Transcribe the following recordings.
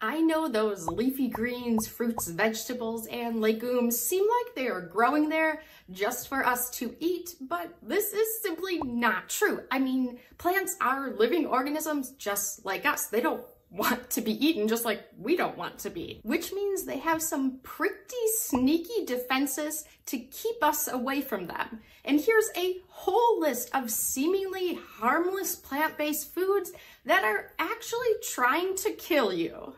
I know those leafy greens, fruits, vegetables, and legumes seem like they are growing there just for us to eat, but this is simply not true. I mean, plants are living organisms just like us. They don't want to be eaten just like we don't want to be, which means they have some pretty sneaky defenses to keep us away from them. And here's a whole list of seemingly harmless plant-based foods that are actually trying to kill you.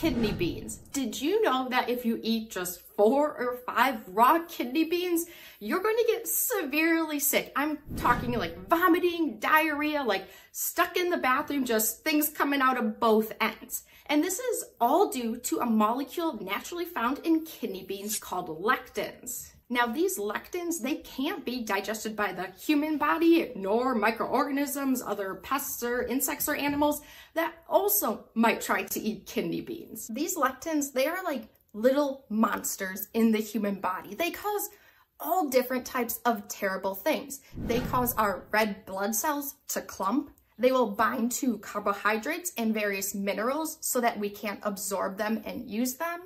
Kidney beans. Did you know that if you eat just four or five raw kidney beans, you're going to get severely sick? I'm talking like vomiting, diarrhea, like stuck in the bathroom, just things coming out of both ends. And this is all due to a molecule naturally found in kidney beans called lectins. Now these lectins, they can't be digested by the human body nor microorganisms, other pests or insects or animals that also might try to eat kidney beans. These lectins, they are like little monsters in the human body. They cause all different types of terrible things. They cause our red blood cells to clump. They will bind to carbohydrates and various minerals so that we can't absorb them and use them.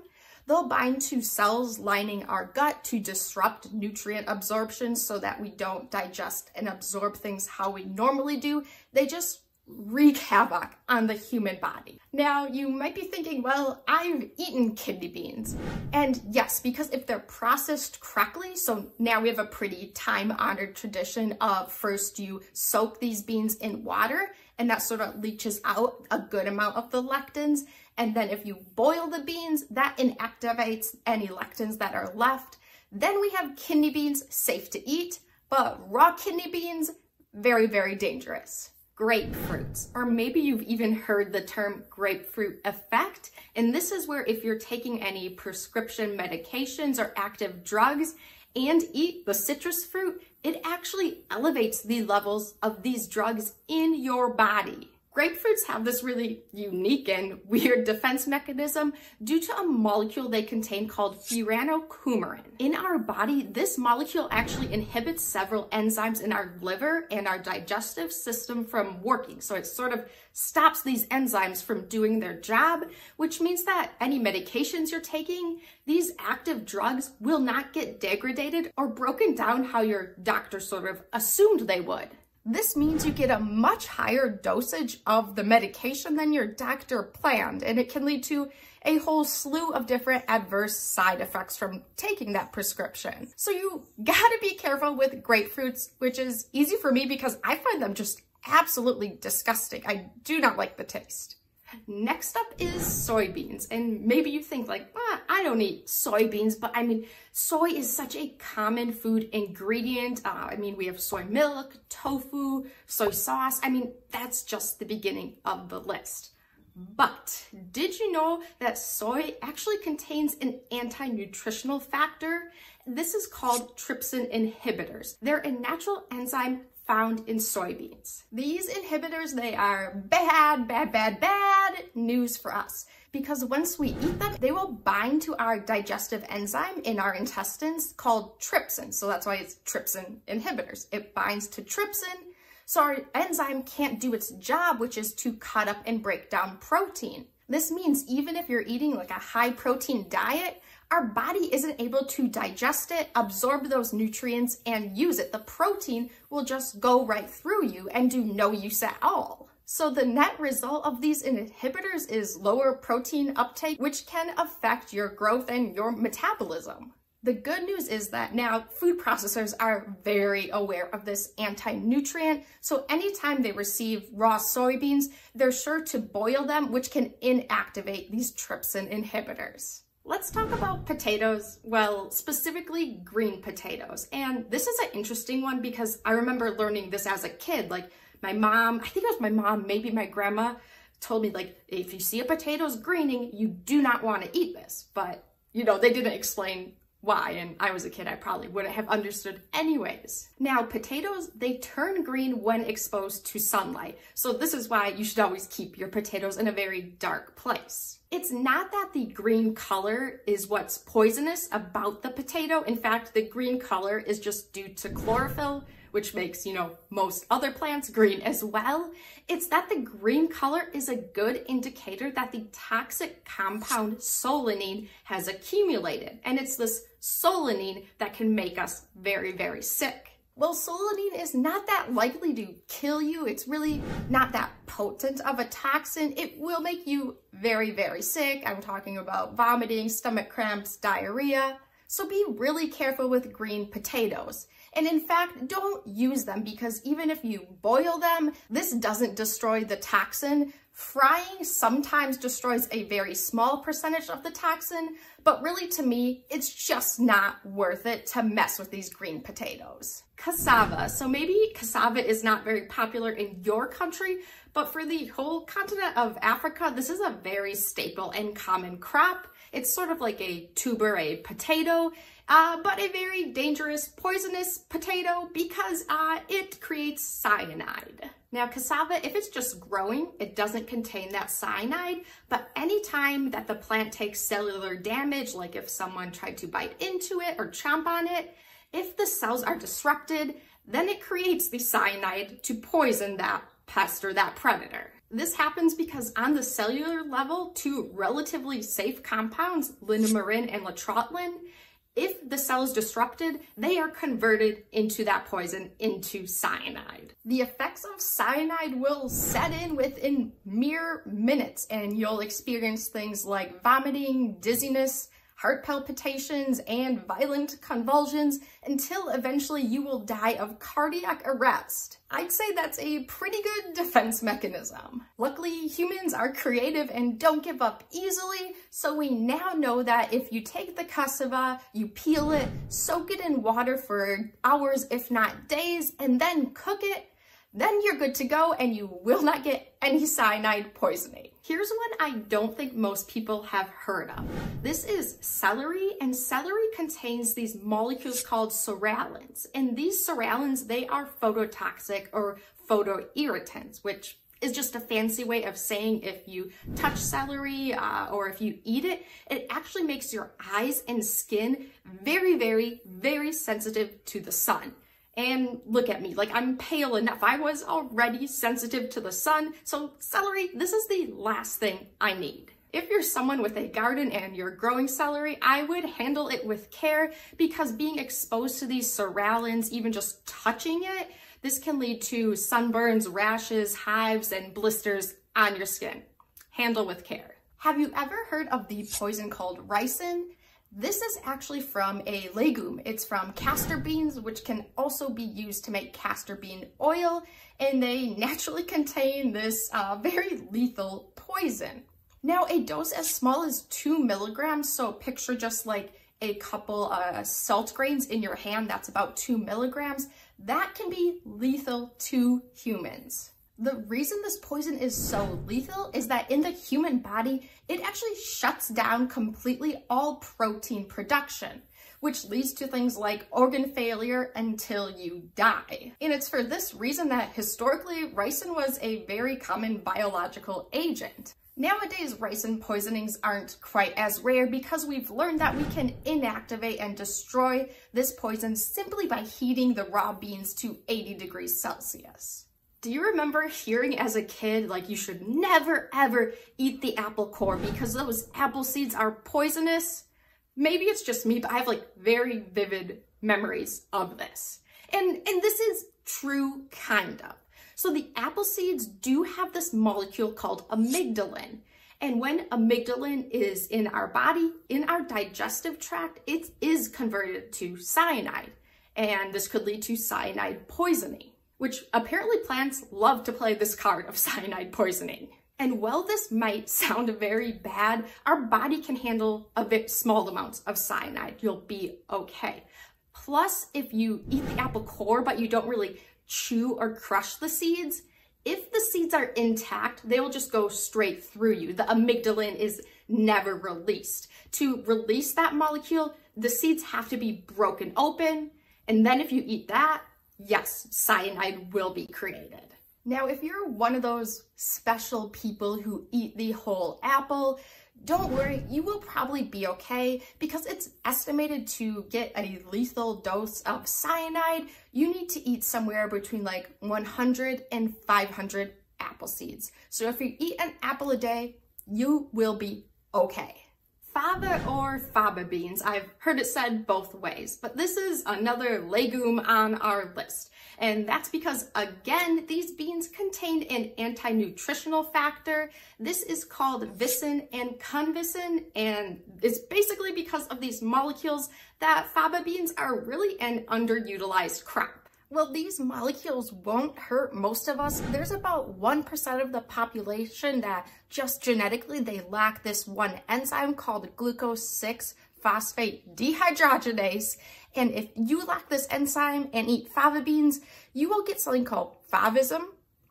They'll bind to cells lining our gut to disrupt nutrient absorption so that we don't digest and absorb things how we normally do. They just wreak havoc on the human body. Now, you might be thinking, well, I've eaten kidney beans. And yes, because if they're processed correctly, so now we have a pretty time-honored tradition of first you soak these beans in water and that sort of leaches out a good amount of the lectins. And then if you boil the beans, that inactivates any lectins that are left. Then we have kidney beans, safe to eat, but raw kidney beans, very, very dangerous. Grapefruits, or maybe you've even heard the term grapefruit effect. And this is where if you're taking any prescription medications or active drugs and eat the citrus fruit, it actually elevates the levels of these drugs in your body. Grapefruits have this really unique and weird defense mechanism due to a molecule they contain called furanocoumarin. In our body, this molecule actually inhibits several enzymes in our liver and our digestive system from working. So it sort of stops these enzymes from doing their job, which means that any medications you're taking, these active drugs will not get degraded or broken down how your doctor sort of assumed they would. This means you get a much higher dosage of the medication than your doctor planned, and it can lead to a whole slew of different adverse side effects from taking that prescription. So you gotta be careful with grapefruits, which is easy for me because I find them just absolutely disgusting. I do not like the taste. Next up is soybeans. And maybe you think like, ah, I don't eat soybeans, but I mean, soy is such a common food ingredient. Uh, I mean, we have soy milk, tofu, soy sauce. I mean, that's just the beginning of the list. But did you know that soy actually contains an anti-nutritional factor? This is called trypsin inhibitors. They're a natural enzyme found in soybeans. These inhibitors, they are bad, bad, bad, bad news for us because once we eat them, they will bind to our digestive enzyme in our intestines called trypsin. So that's why it's trypsin inhibitors. It binds to trypsin, so our enzyme can't do its job, which is to cut up and break down protein. This means even if you're eating like a high protein diet, our body isn't able to digest it, absorb those nutrients, and use it. The protein will just go right through you and do no use at all. So the net result of these inhibitors is lower protein uptake, which can affect your growth and your metabolism. The good news is that now food processors are very aware of this anti-nutrient, so anytime they receive raw soybeans, they're sure to boil them, which can inactivate these trypsin inhibitors. Let's talk about potatoes, well, specifically green potatoes. And this is an interesting one because I remember learning this as a kid. Like my mom, I think it was my mom, maybe my grandma, told me like, if you see a potato's greening, you do not want to eat this. But, you know, they didn't explain why, and I was a kid, I probably wouldn't have understood anyways. Now, potatoes, they turn green when exposed to sunlight. So this is why you should always keep your potatoes in a very dark place. It's not that the green color is what's poisonous about the potato. In fact, the green color is just due to chlorophyll, which makes, you know, most other plants green as well. It's that the green color is a good indicator that the toxic compound solanine has accumulated. And it's this solanine that can make us very, very sick. Well, solanine is not that likely to kill you. It's really not that potent of a toxin. It will make you very, very sick. I'm talking about vomiting, stomach cramps, diarrhea. So be really careful with green potatoes. And in fact, don't use them because even if you boil them, this doesn't destroy the toxin. Frying sometimes destroys a very small percentage of the toxin, but really to me, it's just not worth it to mess with these green potatoes. Cassava. So maybe cassava is not very popular in your country, but for the whole continent of Africa, this is a very staple and common crop. It's sort of like a tuber, a potato, uh, but a very dangerous, poisonous potato because uh, it creates cyanide. Now cassava, if it's just growing, it doesn't contain that cyanide, but anytime that the plant takes cellular damage, like if someone tried to bite into it or chomp on it, if the cells are disrupted, then it creates the cyanide to poison that pest or that predator. This happens because on the cellular level, two relatively safe compounds, linamarin and lotaustralin, if the cell is disrupted, they are converted into that poison, into cyanide. The effects of cyanide will set in within mere minutes and you'll experience things like vomiting, dizziness, heart palpitations, and violent convulsions until eventually you will die of cardiac arrest. I'd say that's a pretty good defense mechanism. Luckily, humans are creative and don't give up easily, so we now know that if you take the cassava, you peel it, soak it in water for hours, if not days, and then cook it, then you're good to go and you will not get any cyanide poisoning. Here's one I don't think most people have heard of. This is celery and celery contains these molecules called psoralens. And these psoralens, they are phototoxic or photoirritants, which is just a fancy way of saying if you touch celery uh, or if you eat it, it actually makes your eyes and skin very, very, very sensitive to the sun. And look at me, like I'm pale enough. I was already sensitive to the sun. So celery, this is the last thing I need. If you're someone with a garden and you're growing celery, I would handle it with care because being exposed to these psoralens, even just touching it, this can lead to sunburns, rashes, hives, and blisters on your skin. Handle with care. Have you ever heard of the poison called ricin? This is actually from a legume. It's from castor beans, which can also be used to make castor bean oil, and they naturally contain this uh, very lethal poison. Now, a dose as small as two milligrams, so picture just like a couple uh, salt grains in your hand, that's about two milligrams, that can be lethal to humans. The reason this poison is so lethal is that in the human body, it actually shuts down completely all protein production, which leads to things like organ failure until you die. And it's for this reason that historically, ricin was a very common biological agent. Nowadays, ricin poisonings aren't quite as rare because we've learned that we can inactivate and destroy this poison simply by heating the raw beans to 80 degrees Celsius. Do you remember hearing as a kid, like you should never ever eat the apple core because those apple seeds are poisonous? Maybe it's just me, but I have like very vivid memories of this. And, and this is true, kind of. So the apple seeds do have this molecule called amygdalin. And when amygdalin is in our body, in our digestive tract, it is converted to cyanide. And this could lead to cyanide poisoning which apparently plants love to play this card of cyanide poisoning. And while this might sound very bad, our body can handle a bit small amounts of cyanide. You'll be okay. Plus, if you eat the apple core, but you don't really chew or crush the seeds, if the seeds are intact, they will just go straight through you. The amygdalin is never released. To release that molecule, the seeds have to be broken open. And then if you eat that, yes, cyanide will be created. Now, if you're one of those special people who eat the whole apple, don't worry, you will probably be okay because it's estimated to get a lethal dose of cyanide, you need to eat somewhere between like 100 and 500 apple seeds. So if you eat an apple a day, you will be okay fava or faba beans. I've heard it said both ways, but this is another legume on our list. And that's because, again, these beans contain an anti-nutritional factor. This is called vicine and convicine, and it's basically because of these molecules that faba beans are really an underutilized crop. Well, these molecules won't hurt most of us. There's about 1% of the population that just genetically they lack this one enzyme called glucose 6 phosphate dehydrogenase. And if you lack this enzyme and eat fava beans, you will get something called favism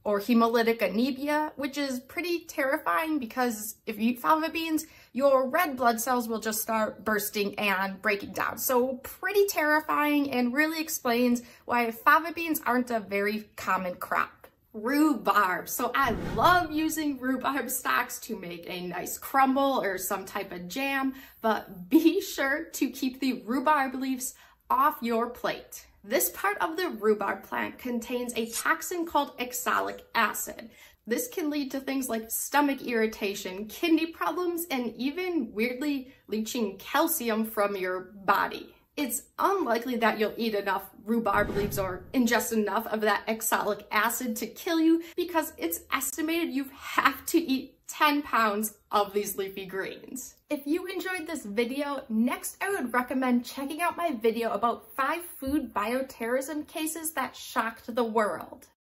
or hemolytic anemia, which is pretty terrifying because if you eat fava beans, your red blood cells will just start bursting and breaking down. So pretty terrifying and really explains why fava beans aren't a very common crop. Rhubarb. So I love using rhubarb stalks to make a nice crumble or some type of jam, but be sure to keep the rhubarb leaves off your plate. This part of the rhubarb plant contains a toxin called oxalic acid. This can lead to things like stomach irritation, kidney problems, and even weirdly leaching calcium from your body. It's unlikely that you'll eat enough rhubarb leaves or ingest enough of that oxalic acid to kill you because it's estimated you have to eat 10 pounds of these leafy greens. If you enjoyed this video, next I would recommend checking out my video about five food bioterrorism cases that shocked the world.